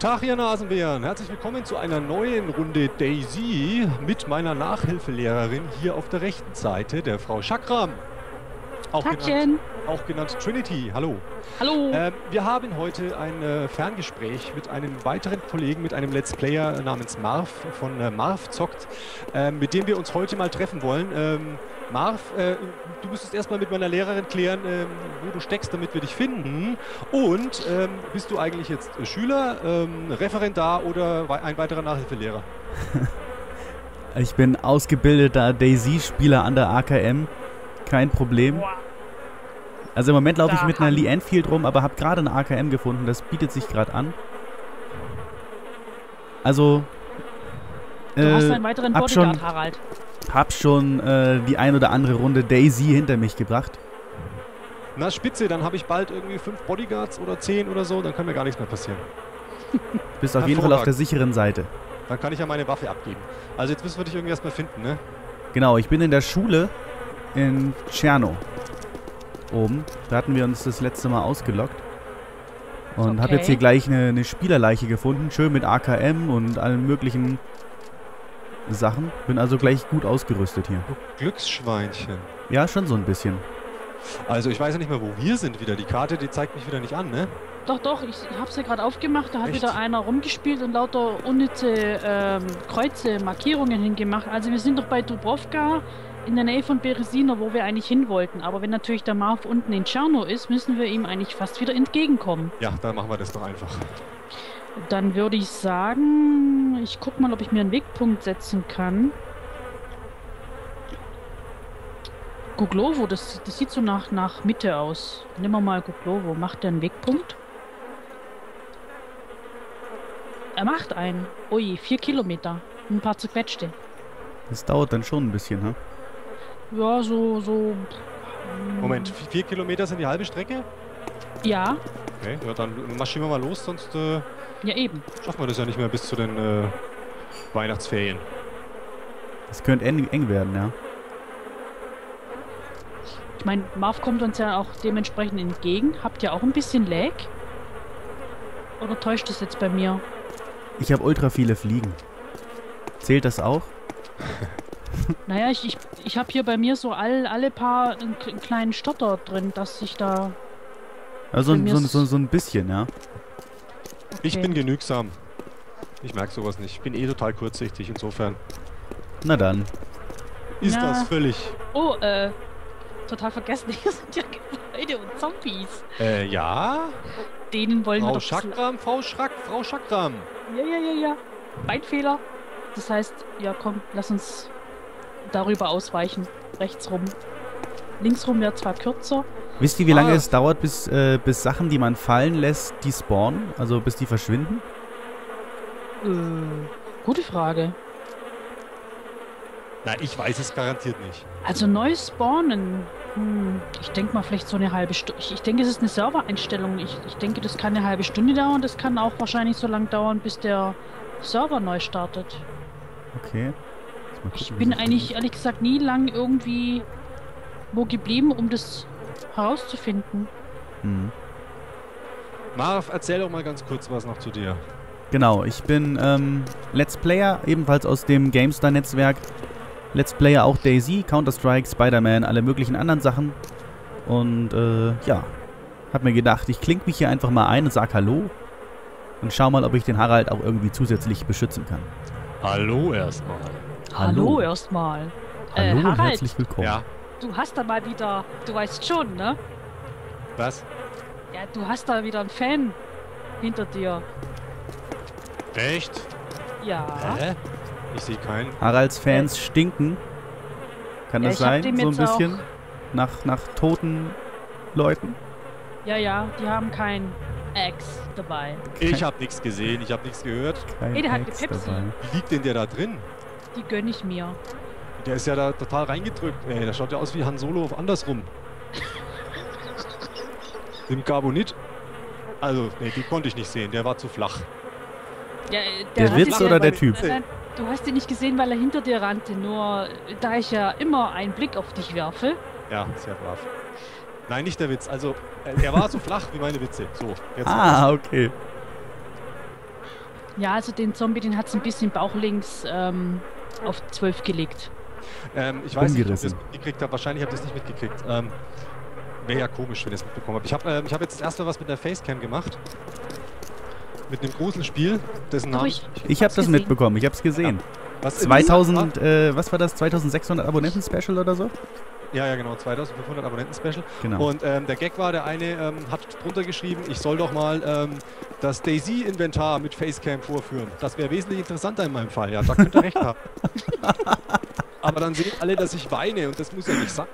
Tag, ihr Nasenbären. Herzlich willkommen zu einer neuen Runde Daisy mit meiner Nachhilfelehrerin hier auf der rechten Seite, der Frau Chakram. Auch genannt, auch genannt Trinity. Hallo. Hallo. Ähm, wir haben heute ein äh, Ferngespräch mit einem weiteren Kollegen, mit einem Let's Player namens Marv von äh, Marv Zockt, ähm, mit dem wir uns heute mal treffen wollen. Ähm, Marv, äh, du müsstest erstmal mit meiner Lehrerin klären, ähm, wo du steckst, damit wir dich finden. Und ähm, bist du eigentlich jetzt äh, Schüler, ähm, Referendar oder ein weiterer Nachhilfelehrer? Ich bin ausgebildeter Daisy-Spieler an der AKM. Kein Problem. Also im Moment laufe ich mit einer Lee Enfield rum, aber habe gerade eine AKM gefunden. Das bietet sich gerade an. Also, du äh, hast einen weiteren hab Bodyguard, schon- Harald. hab schon äh, die ein oder andere Runde Daisy hinter mich gebracht. Na, spitze, dann habe ich bald irgendwie fünf Bodyguards oder zehn oder so, dann kann mir gar nichts mehr passieren. Bist auf jeden Fall auf der sicheren Seite. Dann kann ich ja meine Waffe abgeben. Also jetzt müssen wir dich irgendwie erstmal finden, ne? Genau, ich bin in der Schule in Tscherno. Oben. Da hatten wir uns das letzte Mal ausgelockt. Und habe Okay. jetzt hier gleich eine, eine Spielerleiche gefunden. Schön mit AKM und allen möglichen Sachen. Bin also gleich gut ausgerüstet hier. Glücksschweinchen. Ja, schon so ein bisschen. Also ich weiß ja nicht mehr, wo wir sind wieder. Die Karte, die zeigt mich wieder nicht an, ne? Doch, doch, ich hab's ja gerade aufgemacht. Da hat Echt? wieder einer rumgespielt und lauter unnütze ähm, Kreuze, Markierungen hingemacht. Also wir sind doch bei Dubrovka in der Nähe von Beresina, wo wir eigentlich hin wollten. Aber wenn natürlich der Marv unten in Tscherno ist, müssen wir ihm eigentlich fast wieder entgegenkommen. Ja, dann machen wir das doch einfach. Dann würde ich sagen, ich guck mal, ob ich mir einen Wegpunkt setzen kann. Guglovo, das, das sieht so nach, nach Mitte aus. Nehmen wir mal Guglovo. Macht der einen Wegpunkt? Er macht einen. Ui, vier Kilometer. Ein paar zerquetschte. Das dauert dann schon ein bisschen, ne? Ja, so, so. Moment, vi- vier Kilometer sind die halbe Strecke? Ja, Okay, ja, dann marschieren wir mal los, sonst äh, ja eben. schaffen wir das ja nicht mehr bis zu den äh, Weihnachtsferien. Das könnte eng, eng werden, ja. Ich meine, Marv kommt uns ja auch dementsprechend entgegen. Habt ihr auch ein bisschen Lag? Oder täuscht es jetzt bei mir? Ich habe ultra viele Fliegen. Zählt das auch? Naja, ich, ich, ich habe hier bei mir so all, alle paar einen, einen kleinen Stotter drin, dass ich da. Also so, so, so, ein bisschen, ja. Ich Okay. bin genügsam. Ich merke sowas nicht. Ich bin eh total kurzsichtig, insofern Na dann. ist Ja. das völlig. Oh, äh. Total vergessen, hier sind ja Gebäude und Zombies. Äh, ja? Denen wollen wir Frau doch. Chakram, Frau Schrack, Frau Chakram. Ja, ja, ja, ja. Mein Fehler. Das heißt, ja, komm, lass uns darüber ausweichen. Rechts rum. Links rum wäre zwar kürzer. Wisst ihr, wie lange Ah. es dauert, bis, äh, bis Sachen, die man fallen lässt, die spawnen? Also bis die verschwinden? Äh, gute Frage. Na, ich weiß es garantiert nicht. Also neu spawnen. Hm, ich denke mal vielleicht so eine halbe Stunde. Ich, ich denke, es ist eine Servereinstellung. Ich, ich denke, das kann eine halbe Stunde dauern. Das kann auch wahrscheinlich so lange dauern, bis der Server neu startet. Okay. Ich gucken, wie bin eigentlich ehrlich gesagt nie lang irgendwie wo geblieben, um das herauszufinden. Hm. Marv, erzähl doch mal ganz kurz was noch zu dir. Genau, ich bin ähm, Let's Player, ebenfalls aus dem GameStar-Netzwerk. Let's Player auch Daisy, Counter-Strike, Spider-Man, alle möglichen anderen Sachen. Und äh, ja, hab mir gedacht, ich kling mich hier einfach mal ein und sag Hallo. Und schau mal, ob ich den Harald auch irgendwie zusätzlich beschützen kann. Hallo erstmal. Hallo. erstmal. Hallo äh, und Harald, herzlich willkommen. Ja, du hast da mal wieder, du weißt schon, ne? was? Ja, du hast da wieder einen Fan hinter dir. Echt? Ja. Hä? Ich sehe keinen. Haralds Fans stinken. Kann Ja, das sein? So ein bisschen? Nach, nach toten Leuten? Ja, ja, die haben kein Ex dabei. Ich habe nichts gesehen, ich habe nichts gehört. Kein Ey, der hat Ex Pepsi. dabei. Wie liegt denn der da drin? Die gönn ich mir. Der ist ja da total reingedrückt. Ey, der schaut ja aus wie Han Solo auf andersrum. Im Carbonit. Also, nee, den konnte ich nicht sehen, der war zu flach. Ja, äh, Der hat Witz oder der Typ? Nein, du hast ihn nicht gesehen, weil er hinter dir rannte. Nur da ich ja immer einen Blick auf dich werfe. Ja, sehr brav. Nein, nicht der Witz. Also, äh, er war so flach wie meine Witze. So, jetzt. Ah, okay. Ja, also den Zombie, den hat es ein bisschen bauchlinks ähm, auf 12 gelegt. Ähm, ich weiß nicht, ob ihr Umgerissen. das mitgekriegt habt. Wahrscheinlich habt ihr es nicht mitgekriegt. Ähm, Wäre ja komisch, wenn ihr es mitbekommen habt. Ich habe ähm, ich hab jetzt das erste was mit der Facecam gemacht. Mit einem Gruselspiel, dessen Namen... ich- Ich habe das gesehen. mitbekommen, ich habe es gesehen. was 2000, äh, was war das? 2600 Abonnenten-Special oder so? Ja, ja, genau, 2500 Abonnenten-Special. Genau. Und ähm, der Gag war, der eine ähm, hat drunter geschrieben, ich soll doch mal ähm, das Daisy-Inventar mit Facecam vorführen. Das wäre wesentlich interessanter in meinem Fall. Ja, da könnt ihr recht haben. Aber dann sehen alle, dass ich weine und das muss ja nicht sein.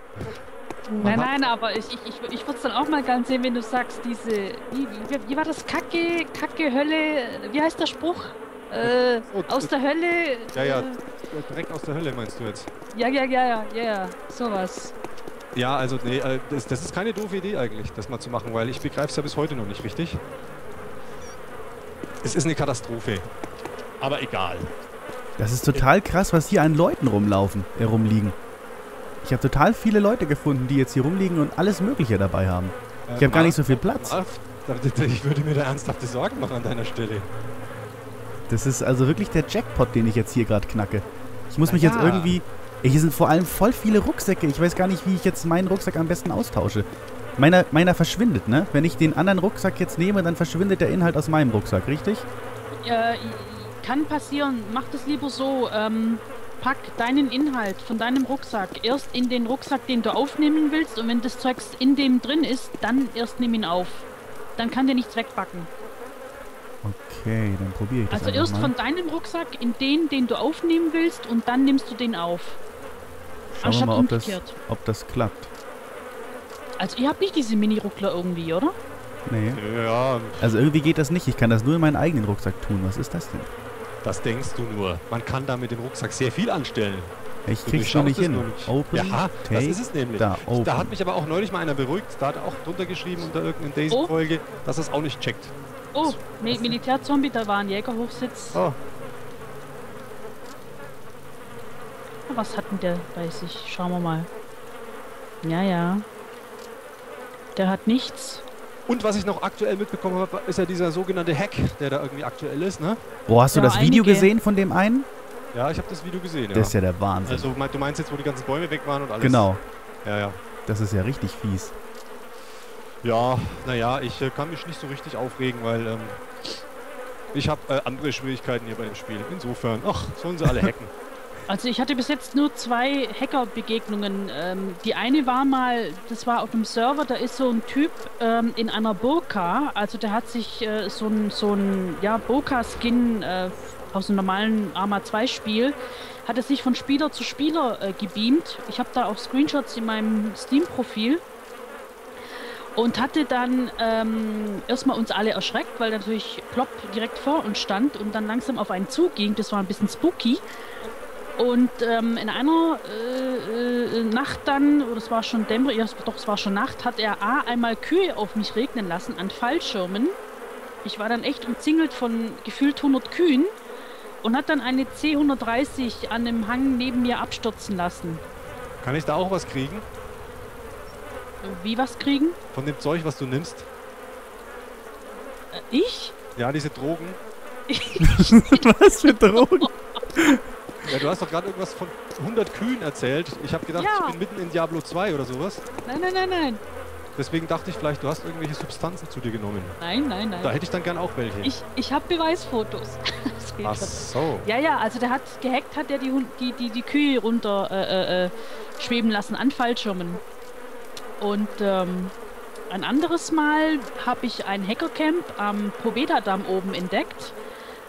Nein, nein, aber ich, ich, ich, ich würde es dann auch mal gern sehen, wenn du sagst, diese. Wie, wie, wie war das? Kacke, Kacke, Hölle. Wie heißt der Spruch? Äh, Oh, aus der Hölle. Ja, ja. Äh, Direkt aus der Hölle meinst du jetzt? ja, ja, ja, ja, ja, ja, sowas. Ja, also nee, äh, das, das ist keine doofe Idee eigentlich, das mal zu machen, weil ich begreife es ja bis heute noch nicht richtig. Es ist eine Katastrophe. Aber egal. Das ist total krass, was hier an Leuten rumlaufen, äh, rumliegen. Ich habe total viele Leute gefunden, die jetzt hier rumliegen und alles Mögliche dabei haben. Ich habe gar nicht so viel Platz. Ich würde mir da ernsthafte Sorgen machen an deiner Stelle. Das ist also wirklich der Jackpot, den ich jetzt hier gerade knacke. Ich muss Na mich jetzt ja. irgendwie. Hier sind vor allem voll viele Rucksäcke. Ich weiß gar nicht, wie ich jetzt meinen Rucksack am besten austausche. Meiner, meiner verschwindet, ne? Wenn ich den anderen Rucksack jetzt nehme, dann verschwindet der Inhalt aus meinem Rucksack, richtig? Äh, kann passieren. Mach das lieber so. Ähm, pack deinen Inhalt von deinem Rucksack erst in den Rucksack, den du aufnehmen willst. Und wenn das Zeugs in dem drin ist, dann erst nimm ihn auf. Dann kann dir nichts wegbacken. Okay, dann probiere ich das Also erst mal. von deinem Rucksack in den, den du aufnehmen willst, und dann nimmst du den auf. Schauen wir anstatt mal, ob das, ob das klappt. Also ihr habt nicht diese Mini-Ruckler irgendwie, oder? Nee. Ja, Also irgendwie geht das nicht. Ich kann das nur in meinen eigenen Rucksack tun. Was ist das denn? Das denkst du nur. Man kann da mit dem Rucksack sehr viel anstellen. Ich Du krieg's noch nicht hin. nicht. Open, Ja, das ist es nämlich. da. Da hat mich aber auch neulich mal einer beruhigt. Da hat er auch drunter geschrieben unter irgendeiner Daisy-Folge, dass er es auch nicht checkt. Oh, Mi Militärzombie, da war ein Jägerhochsitz. Oh, Was hat denn der bei sich? Schauen wir mal. Ja, ja. Der hat nichts. Und was ich noch aktuell mitbekommen habe, ist ja dieser sogenannte Hack, der da irgendwie aktuell ist, ne? Boah, hast du Ja, das Video einige. gesehen von dem einen? Ja, ich habe das Video gesehen, ja. Das ist ja der Wahnsinn. also mein- du meinst jetzt, wo die ganzen Bäume weg waren und alles? genau. Ja, ja. Das ist ja richtig fies. Ja, naja, ich äh, kann mich nicht so richtig aufregen, weil ähm, ich habe äh, andere Schwierigkeiten hier bei dem Spiel. Insofern, ach, sollen sie alle hacken. Also ich hatte bis jetzt nur zwei Hacker-Begegnungen. Ähm, die eine war mal, das war auf einem Server, da ist so ein Typ ähm, in einer Burka, also der hat sich äh, so ein, so ein ja, Burka-Skin äh, aus einem normalen Arma 2 Spiel, hat er sich von Spieler zu Spieler äh, gebeamt. Ich habe da auch Screenshots in meinem Steam-Profil. Und hatte dann ähm, erstmal uns alle erschreckt, weil natürlich Plop direkt vor uns stand und dann langsam auf einen zuging. Das war ein bisschen spooky. Und ähm, in einer äh, äh, Nacht dann, oder es war schon Dämmer, ja, doch, es war schon Nacht, hat er A, einmal Kühe auf mich regnen lassen an Fallschirmen. Ich war dann echt umzingelt von gefühlt 100 Kühen und hat dann eine C130 an dem Hang neben mir abstürzen lassen. Kann ich da auch was kriegen? Wie was kriegen? Von dem Zeug, was du nimmst? Äh, ich? Ja, diese Drogen. Was für Drogen? Ja, du hast doch gerade irgendwas von 100 Kühen erzählt. Ich habe gedacht, Ja. ich bin mitten in Diablo 2 oder sowas. Nein, nein, nein, nein. Deswegen dachte ich vielleicht, du hast irgendwelche Substanzen zu dir genommen. Nein, nein, Da nein. hätte ich dann gern auch welche. Ich, ich habe Beweisfotos. Ach so. Ja, ja, also der hat gehackt, hat er die, die, die, die Kühe runter äh, äh, äh, schweben lassen an Fallschirmen. Und ähm, ein anderes Mal habe ich ein Hackercamp am Poveda-Damm oben entdeckt.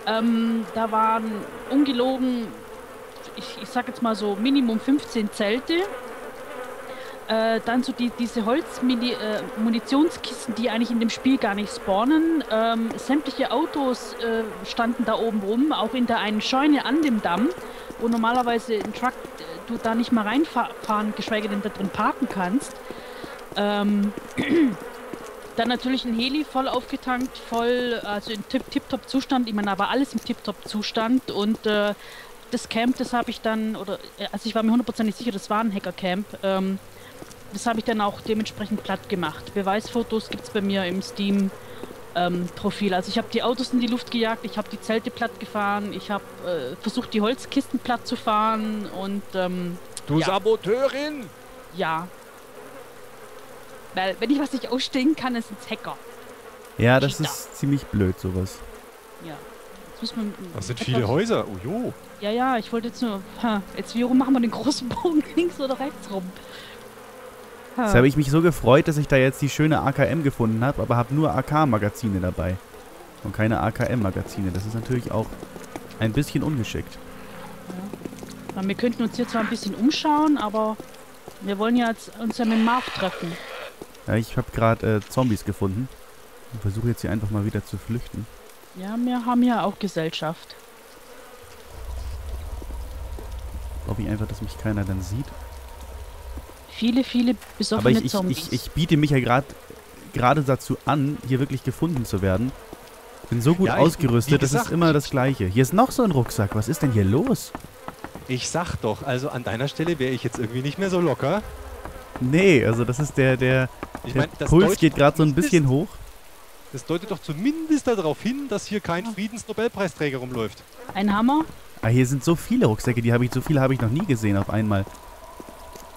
Ähm, da waren ungelogen, ich, ich sag jetzt mal so Minimum 15 Zelte. Äh, dann so die, diese Holz-Munitionskisten, die eigentlich in dem Spiel gar nicht spawnen. Ähm, sämtliche Autos äh, standen da oben rum, auch in der einen Scheune an dem Damm, wo normalerweise ein Truck äh, du da nicht mal reinfahren, geschweige denn da drin parken kannst. Ähm, dann natürlich ein Heli voll aufgetankt, voll, also in tip- tipptopp-Zustand. Ich meine, aber alles im tipptopp-Zustand und äh, das Camp, das habe ich dann, oder äh, also ich war mir hundertprozentig sicher, das war ein Hackercamp. Ähm, das habe ich dann auch dementsprechend platt gemacht. Beweisfotos gibt es bei mir im Steam ähm, Profil. Also ich habe die Autos in die Luft gejagt, ich habe die Zelte platt gefahren, ich habe äh, versucht, die Holzkisten platt zu fahren und ähm, Du Ja. Saboteurin! ja. Weil wenn ich was nicht ausstehen kann, ist ein Hacker. Ja, das Cheater. ist ziemlich blöd, sowas. Ja. Jetzt muss man, Das sind etwas- viele Häuser. Oh jo. Ja, ja, ich wollte jetzt nur. Ha, jetzt wie rum machen wir den großen Bogen links oder rechts rum? Ha. Jetzt habe ich mich so gefreut, dass ich da jetzt die schöne AKM gefunden habe, aber habe nur AK-Magazine dabei. Und keine AKM-Magazine. Das ist natürlich auch ein bisschen ungeschickt. Na, wir könnten uns hier zwar ein bisschen umschauen, aber wir wollen ja jetzt uns ja mit Marv treffen. Ja, ich habe gerade äh, Zombies gefunden. Und versuche jetzt hier einfach mal wieder zu flüchten. Ja, wir haben ja auch Gesellschaft. Hoffe ich einfach, dass mich keiner dann sieht. Viele, viele Aber besoffene ich, ich, Zombies. ich, ich biete mich ja gerade gerade dazu an, hier wirklich gefunden zu werden. Bin so gut Ja, ausgerüstet, das ist immer das Gleiche. Hier ist noch so ein Rucksack. Was ist denn hier los? Ich sag doch, also an deiner Stelle wäre ich jetzt irgendwie nicht mehr so locker. Nee, also das ist der, der, Ich der meine, das, Puls deutet geht gerade so ein bisschen hoch. Das deutet doch zumindest darauf hin, dass hier kein Friedensnobelpreisträger rumläuft. Ein Hammer. Ah, hier sind so viele Rucksäcke, die habe ich, so viele habe ich noch nie gesehen auf einmal.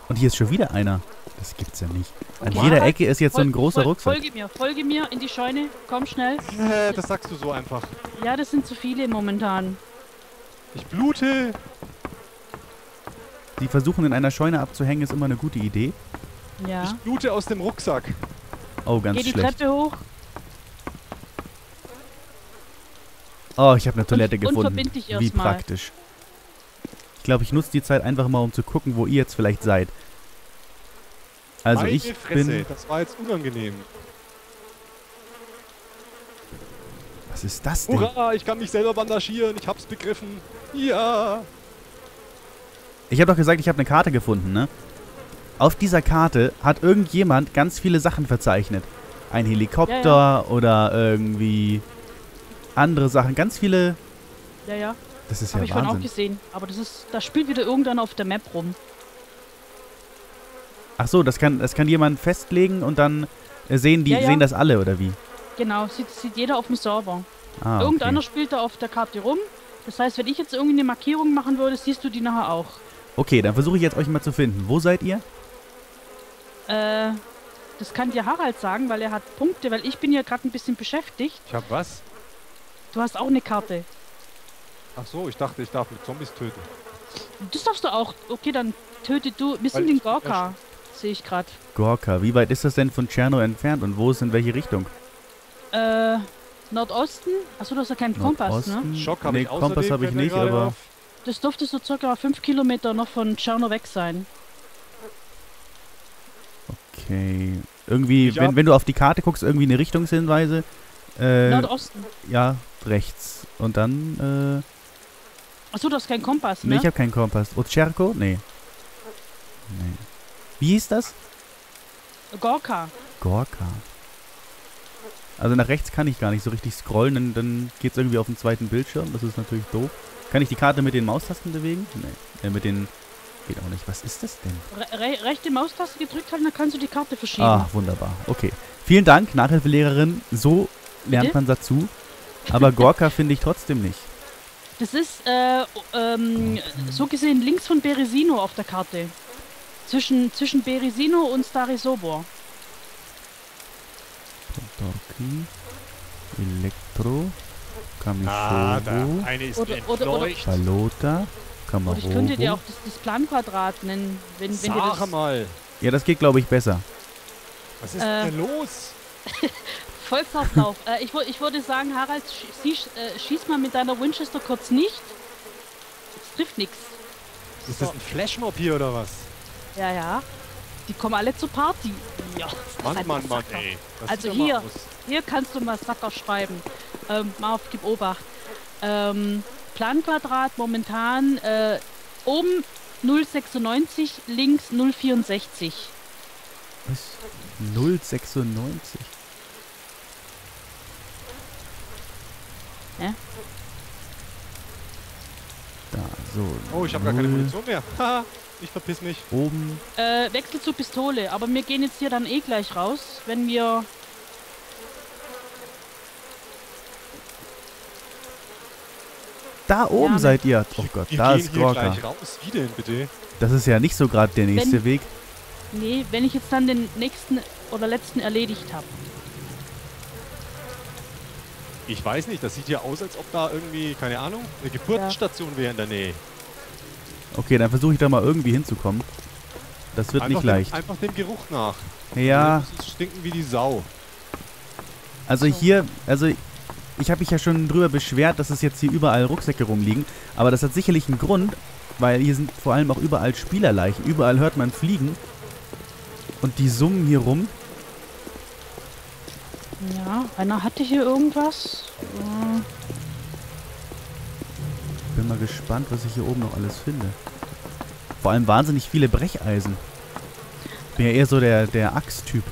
Und hier ist schon wieder einer. Das gibt's ja nicht. An Okay. jeder Ecke ist jetzt so ein Fol- großer fol- Rucksack. Folge mir, folge mir in die Scheune. Komm schnell. Äh, das sagst du so einfach. Ja, das sind zu viele momentan. Ich blute. Die versuchen in einer Scheune abzuhängen, ist immer eine gute Idee. Ja. Ich blute aus dem Rucksack. Oh, ganz Geh die schlecht. Treppe hoch. Oh, ich habe eine Toilette und gefunden. verbind dich Wie erst mal. praktisch. Ich glaube, ich nutze die Zeit einfach mal, um zu gucken, wo ihr jetzt vielleicht seid. Also Meine ich Fresse, bin... das war jetzt unangenehm. Was ist das denn? Hurra, ich kann mich selber bandagieren. Ich hab's begriffen. Ja. Ich habe doch gesagt, ich habe eine Karte gefunden, ne? Auf dieser Karte hat irgendjemand ganz viele Sachen verzeichnet. Ein Helikopter Ja, oder irgendwie andere Sachen. Ganz viele... Ja, ja. Das ist Habe ja ich vorhin auch Wahnsinn. gesehen. Aber das ist, da spielt wieder irgendeiner auf der Map rum. Ach so, das kann, das kann jemand festlegen und dann äh, sehen die Ja, ja. sehen das alle, oder wie? Genau, sieht, sieht jeder auf dem Server. Ah, Irgendeiner okay. spielt da auf der Karte rum. Das heißt, wenn ich jetzt irgendwie eine Markierung machen würde, siehst du die nachher auch. okay, dann versuche ich jetzt euch mal zu finden. Wo seid ihr? Äh, das kann dir Harald sagen, weil er hat Punkte, weil ich bin ja gerade ein bisschen beschäftigt. Ich hab was? Du hast auch eine Karte. Ach so, ich dachte, ich darf mit Zombies töten. Das darfst du auch. Okay, dann töte du. Wir sind in Gorka. Sehe ich gerade. Gorka. Wie weit ist das denn von Tscherno entfernt und wo ist in welche Richtung? Äh, Nordosten? Achso, du hast ja keinen Kompass, ne? Nordosten? Schock habe nee, ich. Kompass habe ich nicht, aber auf. Das dürfte so circa 5 Kilometer noch von Tscherno weg sein. okay. Irgendwie, wenn, wenn du auf die Karte guckst, irgendwie eine Richtungshinweise. Äh, Nordosten. ja, rechts. Und dann, Achso, du hast keinen Kompass, äh, nee, ne? ich habe keinen Kompass. Otscherko? Nee. Nee. Wie hieß das? Gorka. Gorka. Also nach rechts kann ich gar nicht so richtig scrollen, dann, dann geht es irgendwie auf den zweiten Bildschirm. Das ist natürlich doof. Kann ich die Karte mit den Maustasten bewegen? Nee. Äh, mit den. Geht auch nicht. Was ist das denn? Re re rechte Maustaste gedrückt halten, dann kannst du die Karte verschieben. Ah, wunderbar. Okay. Vielen Dank, Nachhilfelehrerin. So lernt Bitte? man dazu. Aber Gorka finde ich trotzdem nicht. Das ist, äh, ähm, so gesehen links von Beresino auf der Karte. Zwischen, zwischen Beresino und Stary Sobor. Dorki. Elektro. Ah. Eine ist Oder- oder- oder-. Palota. Und ich könnte dir auch Kamarovo. das, das Planquadrat nennen, wenn, wenn dir Sag das mal. Ja, das geht, glaube ich, besser. Was ist Äh. denn los? Volksauflauf. äh, ich, ich würde sagen, Harald, sch schieß, äh, schieß mal mit deiner Winchester kurz nicht. Es trifft nichts. Ist das ein Flashmob hier oder was? Ja, ja. Die kommen alle zur Party. Ja. Mann, Mann, Mann, Massaker. ey. Das Also hier. aus. Hier kannst du Massaker schreiben. Ähm, Marv, gib Obacht. Ähm, Planquadrat momentan äh, oben 0,96, links 0,64. Was? 096. Munition. Oh, ich habe gar keine Munition mehr. Haha, ich verpiss mich. Oben. Äh, Wechsel zur Pistole. Aber wir gehen jetzt hier dann eh gleich raus, wenn wir... Da oben ja, ne. seid ihr. Oh Gott, wir da gehen ist Gorka. Gleich raus. Wie denn, bitte? Das ist ja nicht so gerade der nächste wenn, Weg. Nee, wenn ich jetzt dann den nächsten oder letzten erledigt habe. Ich weiß nicht, das sieht ja aus, als ob da irgendwie, keine Ahnung, eine Geburtsstation wäre in der Nähe. Okay, dann versuche ich da mal irgendwie hinzukommen. Das wird einfach nicht leicht. Dem, einfach dem Geruch nach. Ja, ist stinken wie die Sau. also So. hier, also ich habe mich ja schon drüber beschwert, dass es jetzt hier überall Rucksäcke rumliegen. Aber das hat sicherlich einen Grund, weil hier sind vor allem auch überall Spielerleichen. Überall hört man Fliegen. Und die summen hier rum. Ja, einer hatte hier irgendwas. Äh, Bin mal gespannt, was ich hier oben noch alles finde. Vor allem wahnsinnig viele Brecheisen. Bin ja eher so der, der Axt-Typ.